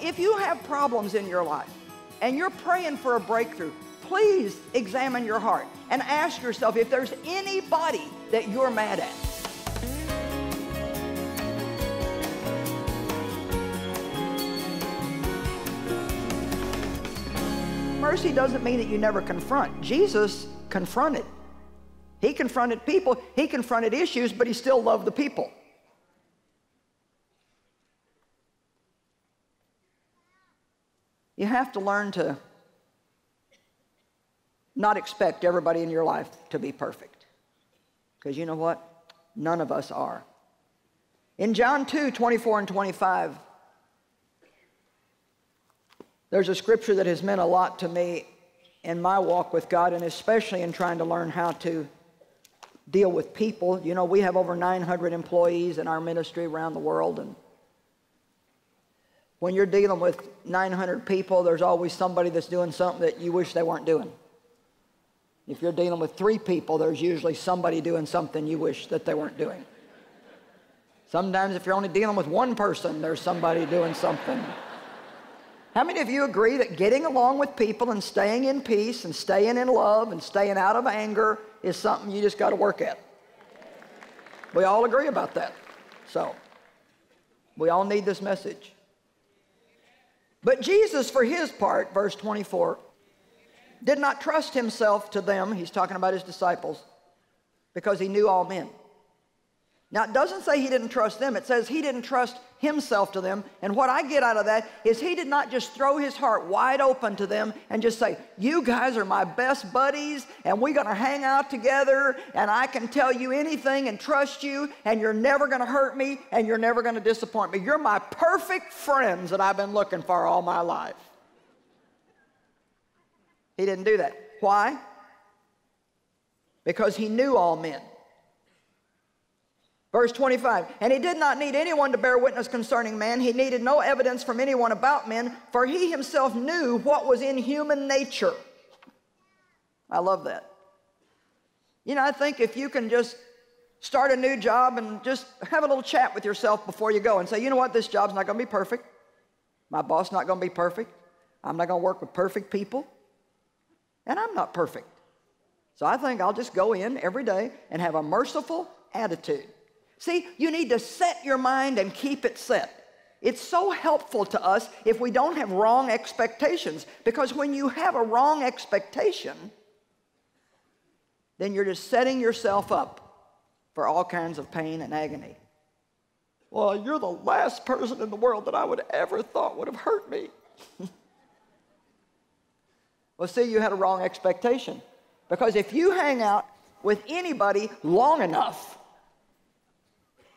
If you have problems in your life and you're praying for a breakthrough, please examine your heart and ask yourself if there's anybody that you're mad at. Mercy doesn't mean that you never confront. Jesus confronted. He confronted people, he confronted issues, but he still loved the people. You have to learn to not expect everybody in your life to be perfect. Because you know what? None of us are. In John 2 24 and 25, there's a scripture that has meant a lot to me in my walk with God, and especially in trying to learn how to deal with people. You know, we have over 900 employees in our ministry around the world, and when you're dealing with 900 people, there's always somebody that's doing something that you wish they weren't doing. If you're dealing with three people, there's usually somebody doing something you wish that they weren't doing. Sometimes if you're only dealing with one person, there's somebody doing something. How many of you agree that getting along with people and staying in peace and staying in love and staying out of anger is something you just got to work at? We all agree about that. So, we all need this message. But Jesus, for his part, verse 24, did not trust himself to them, he's talking about his disciples, because he knew all men. Now, it doesn't say he didn't trust them. It says he didn't trust himself to them. And what I get out of that is he did not just throw his heart wide open to them and just say, You guys are my best buddies, and we're going to hang out together, and I can tell you anything and trust you, and you're never going to hurt me, and you're never going to disappoint me. You're my perfect friends that I've been looking for all my life. He didn't do that. Why? Because he knew all men. Verse 25, and he did not need anyone to bear witness concerning man. He needed no evidence from anyone about men, for he himself knew what was in human nature. I love that. You know, I think if you can just start a new job and just have a little chat with yourself before you go and say, you know what, this job's not going to be perfect. My boss not going to be perfect. I'm not going to work with perfect people. And I'm not perfect. So I think I'll just go in every day and have a merciful attitude. See, you need to set your mind and keep it set. It's so helpful to us if we don't have wrong expectations, because when you have a wrong expectation, then you're just setting yourself up for all kinds of pain and agony. Well, you're the last person in the world that I would ever thought would have hurt me. well, see, you had a wrong expectation. Because if you hang out with anybody long enough,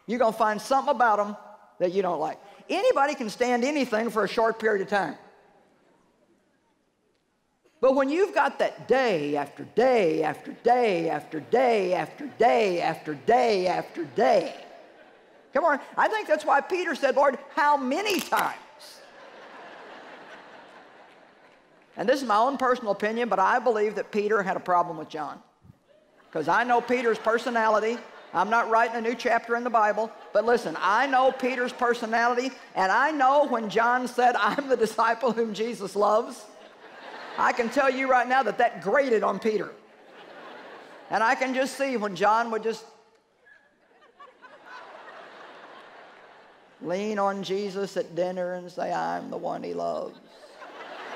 you're going to find something about them that you don't like. Anybody can stand anything for a short period of time. But when you've got that day after day after day after day after day after day after day, come on, I think that's why Peter said, Lord, how many times? and this is my own personal opinion, but I believe that Peter had a problem with John. Because I know Peter's personality, I'm not writing a new chapter in the Bible, but listen, I know Peter's personality, and I know when John said, I'm the disciple whom Jesus loves, I can tell you right now that that grated on Peter. And I can just see when John would just lean on Jesus at dinner and say, I'm the one he loves.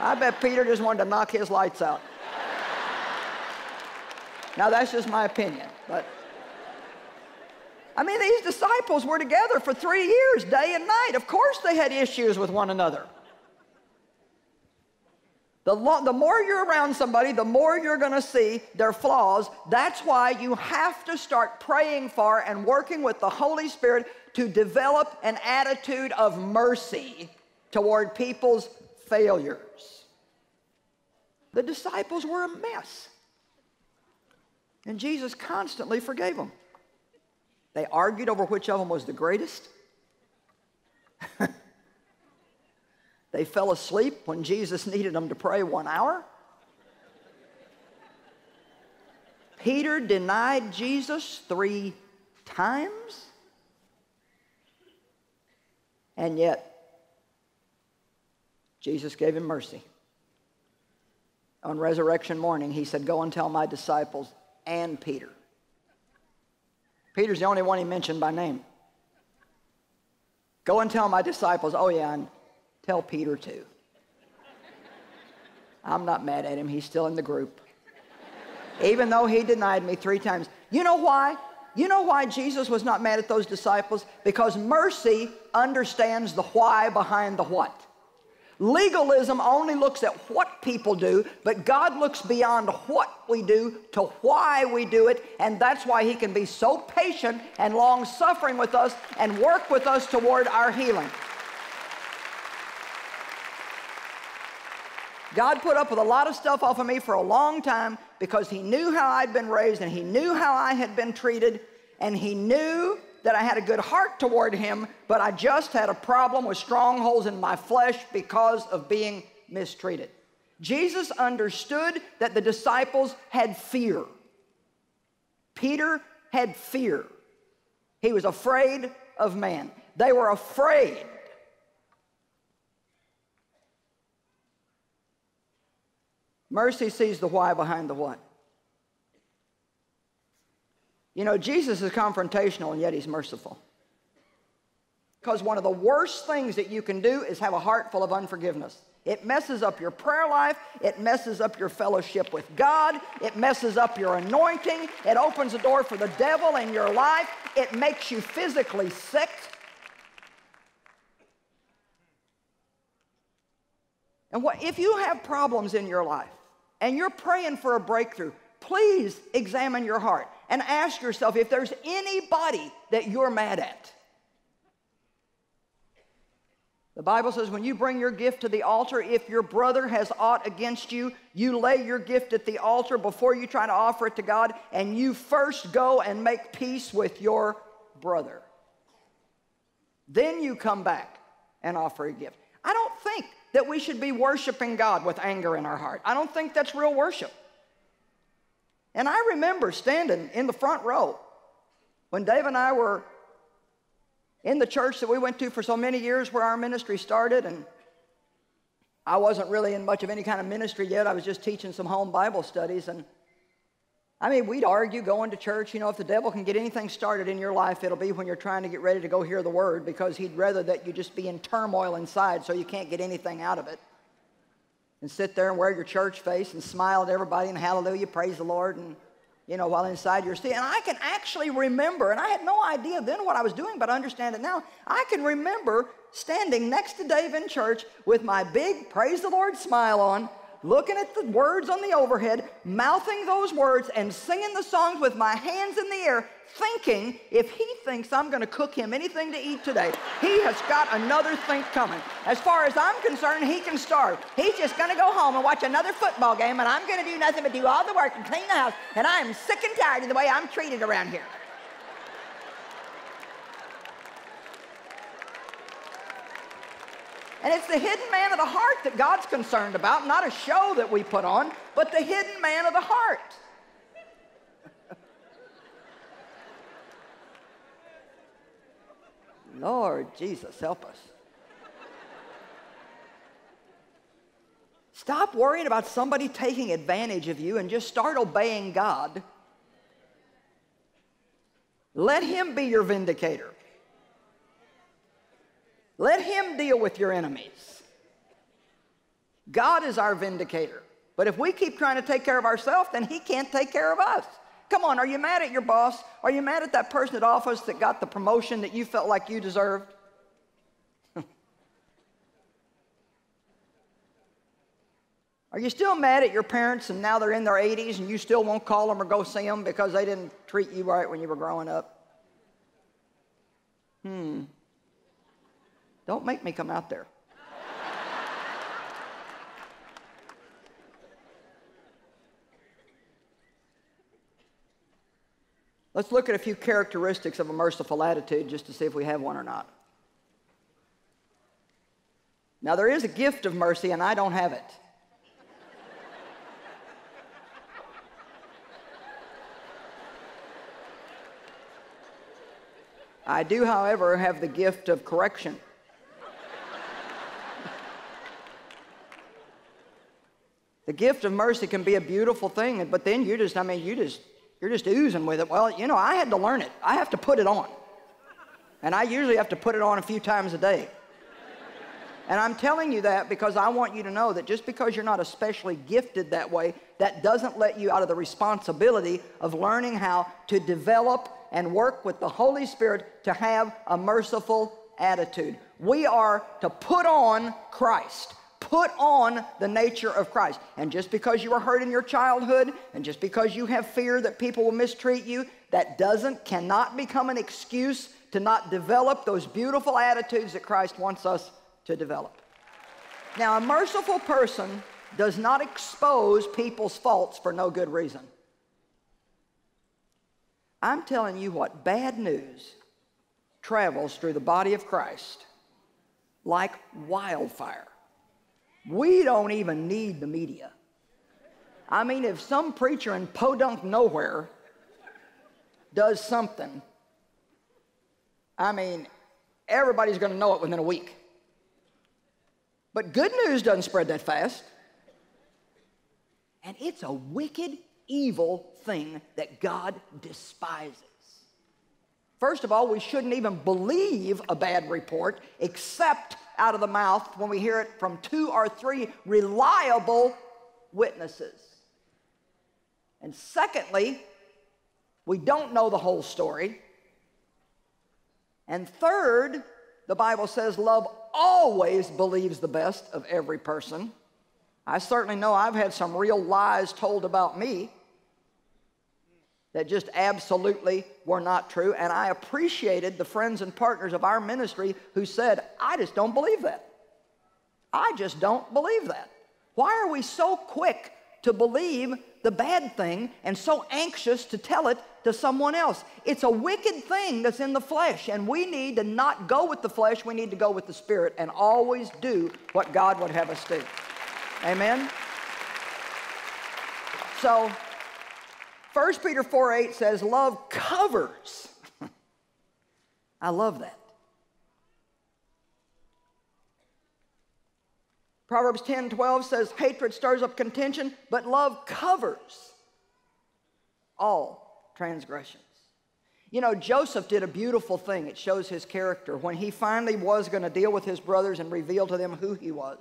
I bet Peter just wanted to knock his lights out. Now, that's just my opinion, but. I mean, these disciples were together for three years, day and night. Of course, they had issues with one another. The, the more you're around somebody, the more you're going to see their flaws. That's why you have to start praying for and working with the Holy Spirit to develop an attitude of mercy toward people's failures. The disciples were a mess. And Jesus constantly forgave them. They argued over which of them was the greatest. they fell asleep when Jesus needed them to pray one hour. Peter denied Jesus three times. And yet, Jesus gave him mercy. On resurrection morning, he said, Go and tell my disciples and Peter. Peter's the only one he mentioned by name. Go and tell my disciples, oh yeah, and tell Peter too. I'm not mad at him, he's still in the group. Even though he denied me three times. You know why? You know why Jesus was not mad at those disciples? Because mercy understands the why behind the what. Legalism only looks at what people do, but God looks beyond what we do to why we do it, and that's why He can be so patient and long suffering with us and work with us toward our healing. God put up with a lot of stuff off of me for a long time because He knew how I'd been raised and He knew how I had been treated, and He knew that I had a good heart toward him, but I just had a problem with strongholds in my flesh because of being mistreated. Jesus understood that the disciples had fear. Peter had fear. He was afraid of man. They were afraid. Mercy sees the why behind the what. You know, Jesus is confrontational and yet he's merciful. Because one of the worst things that you can do is have a heart full of unforgiveness. It messes up your prayer life. It messes up your fellowship with God. It messes up your anointing. It opens the door for the devil in your life. It makes you physically sick. And what, if you have problems in your life and you're praying for a breakthrough, please examine your heart and ask yourself if there's anybody that you're mad at. The Bible says when you bring your gift to the altar, if your brother has aught against you, you lay your gift at the altar before you try to offer it to God, and you first go and make peace with your brother. Then you come back and offer a gift. I don't think that we should be worshiping God with anger in our heart. I don't think that's real worship. And I remember standing in the front row when Dave and I were in the church that we went to for so many years where our ministry started. And I wasn't really in much of any kind of ministry yet. I was just teaching some home Bible studies. And I mean, we'd argue going to church. You know, if the devil can get anything started in your life, it'll be when you're trying to get ready to go hear the word because he'd rather that you just be in turmoil inside so you can't get anything out of it and sit there and wear your church face and smile at everybody and hallelujah, praise the Lord, and you know, while inside your seat. And I can actually remember, and I had no idea then what I was doing, but I understand it now. I can remember standing next to Dave in church with my big praise the Lord smile on, looking at the words on the overhead, mouthing those words, and singing the songs with my hands in the air, thinking if he thinks I'm going to cook him anything to eat today, he has got another think coming. As far as I'm concerned, he can starve. He's just going to go home and watch another football game, and I'm going to do nothing but do all the work and clean the house, and I am sick and tired of the way I'm treated around here. And it's the hidden man of the heart that God's concerned about, not a show that we put on, but the hidden man of the heart. Lord Jesus, help us. Stop worrying about somebody taking advantage of you and just start obeying God. Let Him be your vindicator. Let Him deal with your enemies. God is our vindicator. But if we keep trying to take care of ourselves, then He can't take care of us. Come on, are you mad at your boss? Are you mad at that person at office that got the promotion that you felt like you deserved? Are you still mad at your parents and now they're in their 80s and you still won't call them or go see them because they didn't treat you right when you were growing up? Hmm. Don't make me come out there. Let's look at a few characteristics of a merciful attitude just to see if we have one or not. Now, there is a gift of mercy, and I don't have it. I do, however, have the gift of correction. The gift of mercy can be a beautiful thing, but then you just, I mean, you just, you're just oozing with it. Well, you know, I had to learn it. I have to put it on. And I usually have to put it on a few times a day. And I'm telling you that because I want you to know that just because you're not especially gifted that way, that doesn't let you out of the responsibility of learning how to develop and work with the Holy Spirit to have a merciful attitude. We are to put on Christ. Put on the nature of Christ. And just because you were hurt in your childhood, and just because you have fear that people will mistreat you, that doesn't, cannot become an excuse to not develop those beautiful attitudes that Christ wants us to develop. Now, a merciful person does not expose people's faults for no good reason. I'm telling you what, bad news travels through the body of Christ like wildfire. We don't even need the media. I mean, if some preacher in podunk nowhere does something, I mean, everybody's going to know it within a week. But good news doesn't spread that fast. And it's a wicked, evil thing that God despises. First of all, we shouldn't even believe a bad report except out of the mouth when we hear it from two or three reliable witnesses. And secondly, we don't know the whole story. And third, the Bible says love always believes the best of every person. I certainly know I've had some real lies told about me that just absolutely were not true. And I appreciated the friends and partners of our ministry who said, I just don't believe that. I just don't believe that. Why are we so quick to believe the bad thing and so anxious to tell it to someone else. It's a wicked thing that's in the flesh, and we need to not go with the flesh, we need to go with the Spirit and always do what God would have us do. Amen? So, 1 Peter 4 8 says, Love covers. I love that. Proverbs 10 12 says, Hatred stirs up contention, but love covers all transgressions. You know, Joseph did a beautiful thing. It shows his character. When he finally was going to deal with his brothers and reveal to them who he was,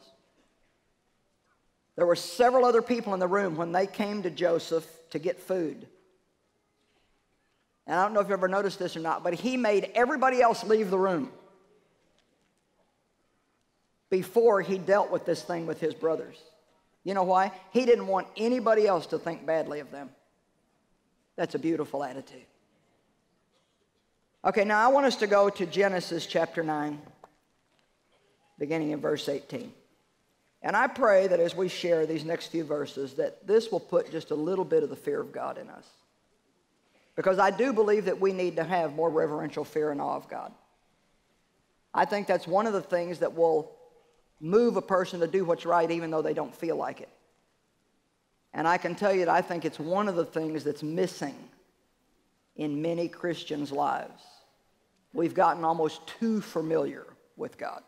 there were several other people in the room when they came to Joseph to get food. And I don't know if you've ever noticed this or not, but he made everybody else leave the room before he dealt with this thing with his brothers. You know why? He didn't want anybody else to think badly of them. That's a beautiful attitude. Okay, now I want us to go to Genesis chapter 9, beginning in verse 18. And I pray that as we share these next few verses, that this will put just a little bit of the fear of God in us. Because I do believe that we need to have more reverential fear and awe of God. I think that's one of the things that will move a person to do what's right even though they don't feel like it. And I can tell you that I think it's one of the things that's missing in many Christians' lives. We've gotten almost too familiar with God.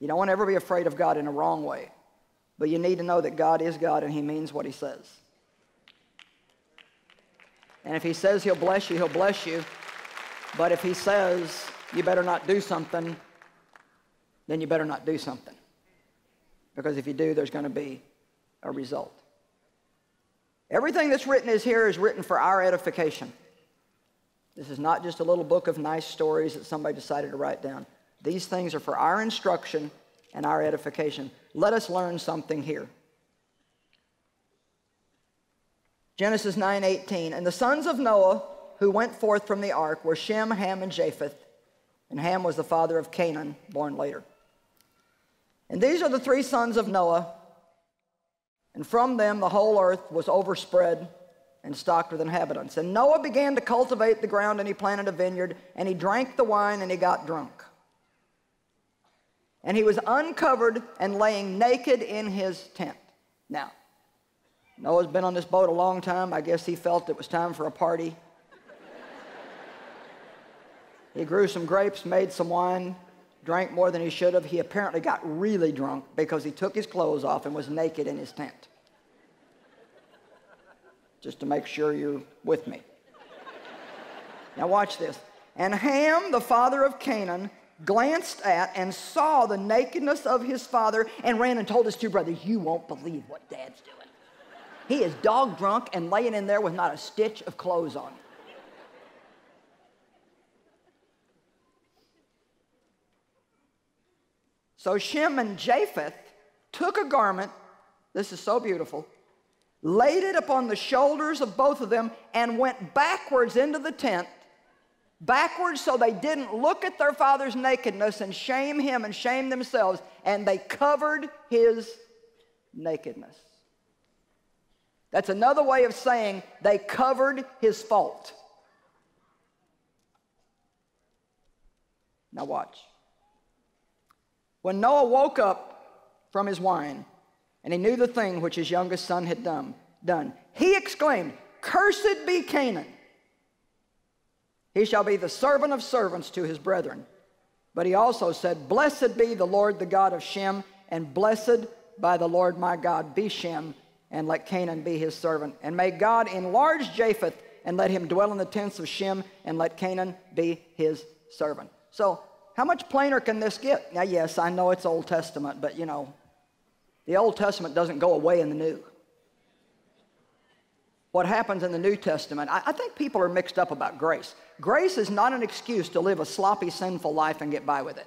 You don't want to ever be afraid of God in a wrong way, but you need to know that God is God and He means what He says. And if He says He'll bless you, He'll bless you. But if He says you better not do something, then you better not do something. Because if you do, there's going to be a result. Everything that's written is here is written for our edification. This is not just a little book of nice stories that somebody decided to write down. These things are for our instruction and our edification. Let us learn something here. Genesis 9:18 And the sons of Noah who went forth from the ark were Shem, Ham, and Japheth. And Ham was the father of Canaan, born later. And these are the three sons of Noah. And from them the whole earth was overspread and stocked with inhabitants. And Noah began to cultivate the ground, and he planted a vineyard, and he drank the wine, and he got drunk. And he was uncovered and laying naked in his tent. Now, Noah's been on this boat a long time. I guess he felt it was time for a party. he grew some grapes, made some wine, drank more than he should have. He apparently got really drunk because he took his clothes off and was naked in his tent. Just to make sure you're with me. Now, watch this. And Ham, the father of Canaan, glanced at and saw the nakedness of his father and ran and told his two brothers, You won't believe what dad's doing. He is dog drunk and laying in there with not a stitch of clothes on. So Shem and Japheth took a garment, this is so beautiful, laid it upon the shoulders of both of them, and went backwards into the tent backwards so they didn't look at their father's nakedness and shame him and shame themselves, and they covered his nakedness. That's another way of saying they covered his fault. Now, watch. When Noah woke up from his wine, and he knew the thing which his youngest son had done, done he exclaimed, Cursed be Canaan he shall be the servant of servants to his brethren. But he also said, Blessed be the Lord, the God of Shem, and blessed by the Lord my God be Shem, and let Canaan be his servant. And may God enlarge Japheth, and let him dwell in the tents of Shem, and let Canaan be his servant. So, how much plainer can this get? Now, yes, I know it's Old Testament, but you know, the Old Testament doesn't go away in the New what happens in the New Testament, I, I, think people are mixed up about grace. Grace is not an excuse to live a sloppy, sinful life and get by with it.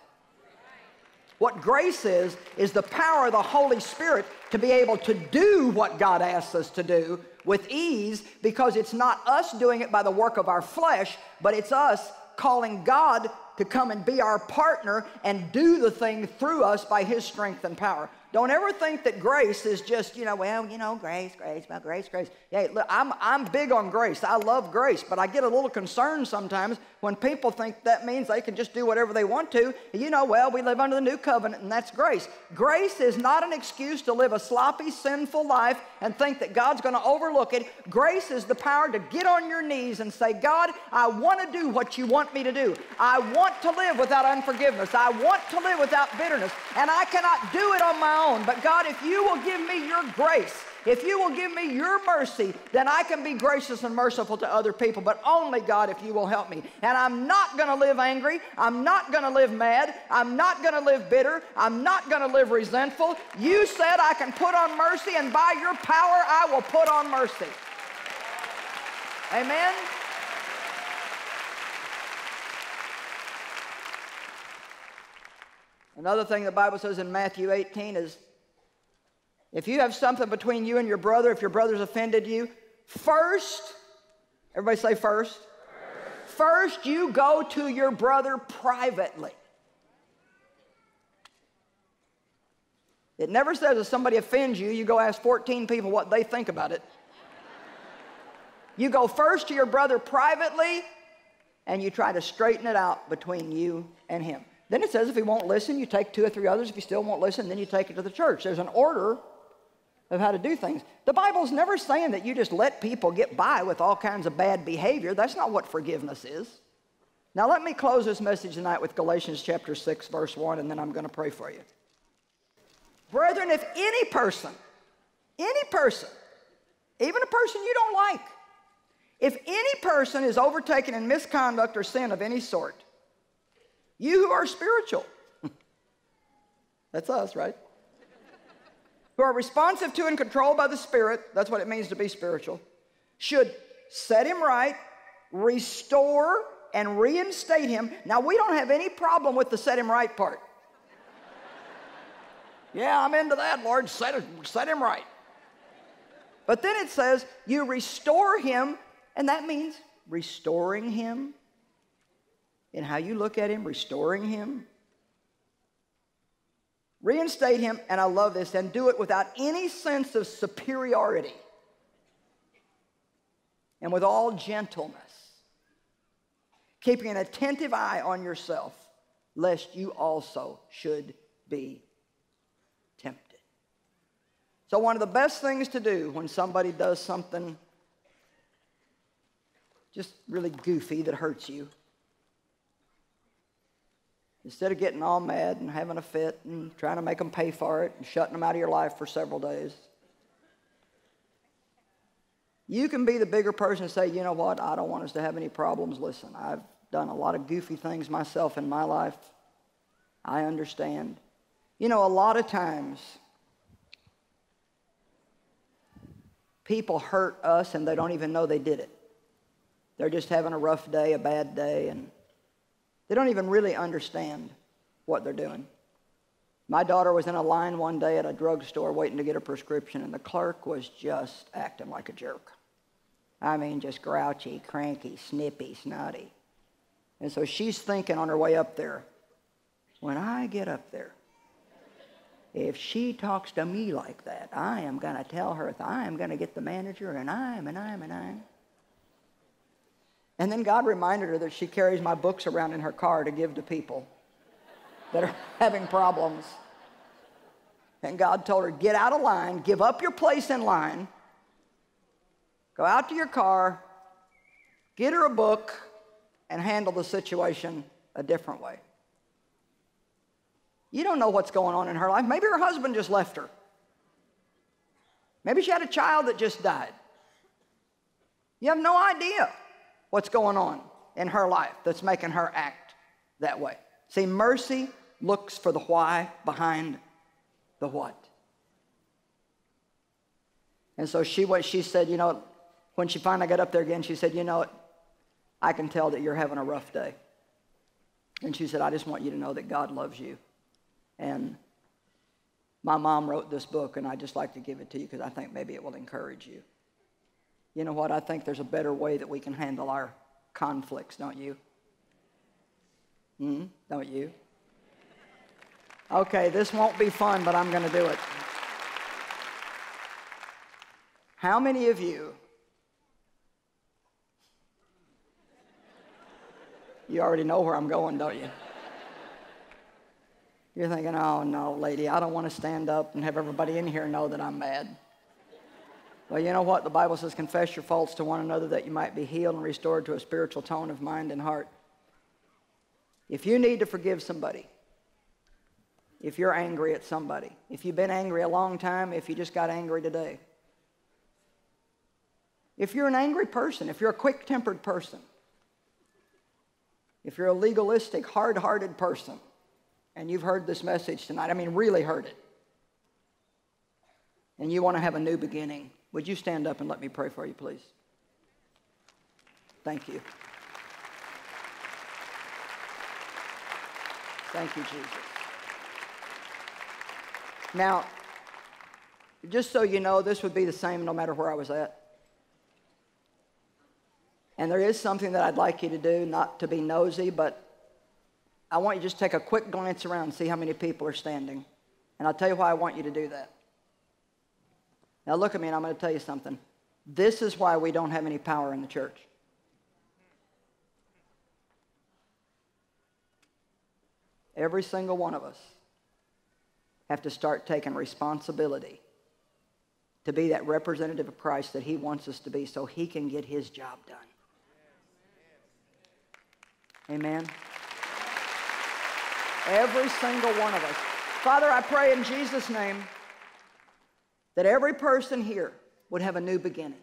What grace is, is the power of the Holy Spirit to be able to do what God asks us to do with ease because it's not us doing it by the work of our flesh, but it's us calling God to come and be our partner and do the thing through us by His strength and power. Don't ever think that grace is just, you know, well, you know, grace, grace, well, grace, grace. Yeah, look, I'm, I'm big on grace. I love grace, but I get a little concerned sometimes when people think that means they can just do whatever they want to. You know, well, we live under the new covenant, and that's grace. Grace is not an excuse to live a sloppy, sinful life and think that God's going to overlook it. Grace is the power to get on your knees and say, God, I want to do what you want me to do. I want to live without unforgiveness. I want to live without bitterness, and I cannot do it on own. But God, if you will give me your grace, if you will give me your mercy, then I can be gracious and merciful to other people. But only, God, if you will help me. And I'm not going to live angry. I'm not going to live mad. I'm not going to live bitter. I'm not going to live resentful. You said I can put on mercy, and by your power, I will put on mercy. Amen. Another thing the Bible says in Matthew 18 is if you have something between you and your brother, if your brother's offended you, first, everybody say first. First, first you go to your brother privately. It never says if somebody offends you, you go ask 14 people what they think about it. You go first to your brother privately and you try to straighten it out between you and him. Then it says if he won't listen, you take two or three others. If he still won't listen, then you take it to the church. There's an order of how to do things. The Bible's never saying that you just let people get by with all kinds of bad behavior. That's not what forgiveness is. Now, let me close this message tonight with Galatians chapter 6, verse 1, and then I'm going to pray for you. Brethren, if any person, any person, even a person you don't like, if any person is overtaken in misconduct or sin of any sort, you who are spiritual, that's us, right? who are responsive to and controlled by the Spirit, that's what it means to be spiritual, should set him right, restore, and reinstate him. Now, we don't have any problem with the set him right part. yeah, I'm into that, Lord. Set set him right. But then it says, you restore him, and that means restoring him in how you look at him, restoring him, reinstate him, and I love this, and do it without any sense of superiority and with all gentleness, keeping an attentive eye on yourself, lest you also should be tempted. So, one of the best things to do when somebody does something just really goofy that hurts you instead of getting all mad and having a fit and trying to make them pay for it and shutting them out of your life for several days, you can be the bigger person and say, you know what, I don't want us to have any problems. Listen, I've done a lot of goofy things myself in my life. I understand. You know, a lot of times, people hurt us and they don't even know they did it. They're just having a rough day, a bad day, and they don't even really understand what they're doing. My daughter was in a line one day at a drugstore waiting to get a prescription, and the clerk was just acting like a jerk. I mean, just grouchy, cranky, snippy, snotty. And so she's thinking on her way up there, when I get up there, if she talks to me like that, I am going to tell her, that I am going to get the manager, and I'm, and I'm, and I'm. And then God reminded her that she carries my books around in her car to give to people that are having problems. And God told her, get out of line, give up your place in line, go out to your car, get her a book, and handle the situation a different way. You don't know what's going on in her life. Maybe her husband just left her. Maybe she had a child that just died. You have no idea what's going on in her life that's making her act that way. See, mercy looks for the why behind the what. And so she she said, you know, when she finally got up there again, she said, you know, I can tell that you're having a rough day. And she said, I just want you to know that God loves you. And my mom wrote this book, and I just like to give it to you because I think maybe it will encourage you. You know what? I think there's a better way that we can handle our conflicts, don't you? Hmm? Don't you? Okay, this won't be fun, but I'm going to do it. How many of you, you already know where I'm going, don't you? You're thinking, oh no, lady, I don't want to stand up and have everybody in here know that I'm mad. Well, you know what? The Bible says, confess your faults to one another that you might be healed and restored to a spiritual tone of mind and heart. If you need to forgive somebody, if you're angry at somebody, if you've been angry a long time, if you just got angry today, if you're an angry person, if you're a quick tempered person, if you're a legalistic, hard hearted person, and you've heard this message tonight, I mean, really heard it, and you want to have a new beginning, would you stand up and let me pray for you, please? Thank you. Thank you, Jesus. Now, just so you know, this would be the same no matter where I was at. And there is something that I'd like you to do, not to be nosy, but I want you to just take a quick glance around and see how many people are standing. And I'll tell you why I want you to do that. Now, look at me, and I'm going to tell you something. This is why we don't have any power in the church. Every single one of us have to start taking responsibility to be that representative of Christ that he wants us to be so he can get his job done. Amen. Every single one of us. Father, I pray in Jesus' name that every person here would have a new beginning.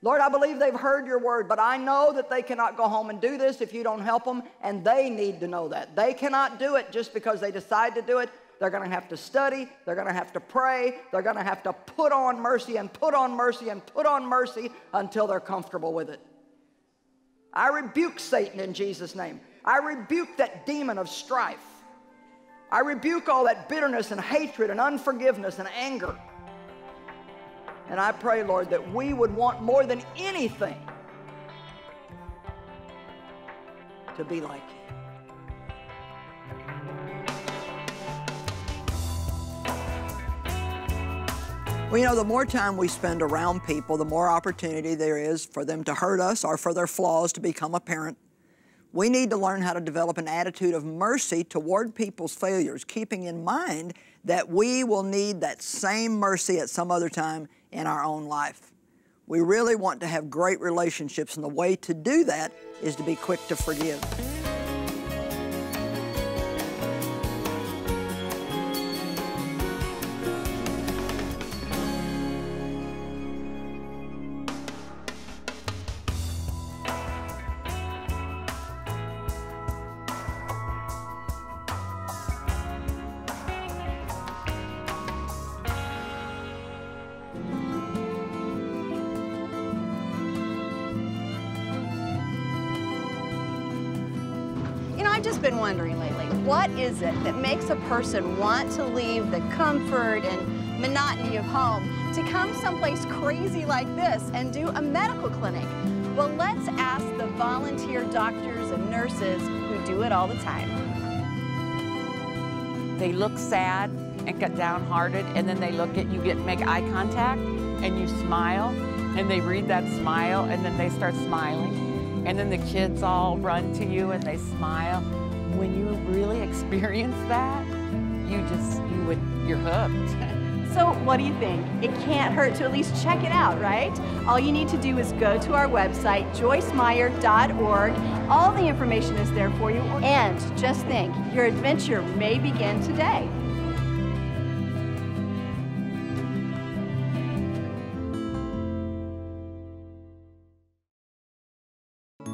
Lord, I believe they've heard your word, but I know that they cannot go home and do this if you don't help them, and they need to know that. They cannot do it just because they decide to do it. They're going to have to study, they're going to have to pray, they're going to have to put on mercy and put on mercy and put on mercy until they're comfortable with it. I rebuke Satan in Jesus' name. I rebuke that demon of strife. I rebuke all that bitterness and hatred and unforgiveness and anger. And I pray, Lord, that we would want more than anything to be like you. Well, you know, the more time we spend around people, the more opportunity there is for them to hurt us or for their flaws to become apparent. We need to learn how to develop an attitude of mercy toward people's failures, keeping in mind that we will need that same mercy at some other time in our own life. We really want to have great relationships, and the way to do that is to be quick to forgive. thank you just been wondering lately, what is it that makes a person want to leave the comfort and monotony of home to come someplace crazy like this and do a medical clinic? Well, let's ask the volunteer doctors and nurses who do it all the time. They look sad and get downhearted, and then they look at you, get make eye contact, and you smile, and they read that smile, and then they start smiling, and then the kids all run to you and they smile. When you really experience that, you just you would you're hooked. So what do you think? It can't hurt to at least check it out, right? All you need to do is go to our website, joycemeyer.org. All the information is there for you. And just think, your adventure may begin today.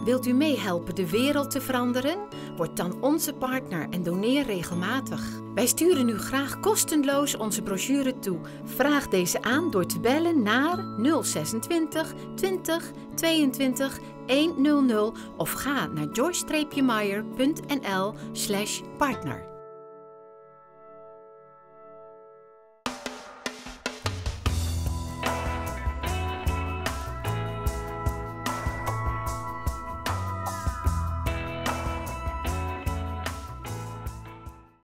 Wilt u meehelpen de wereld te veranderen? Word dan onze partner en doneer regelmatig. Wij sturen u graag kostenloos onze brochure toe. Vraag deze aan door te bellen naar 026 20 22 100 of ga naar joyce-meyer.nl/partner.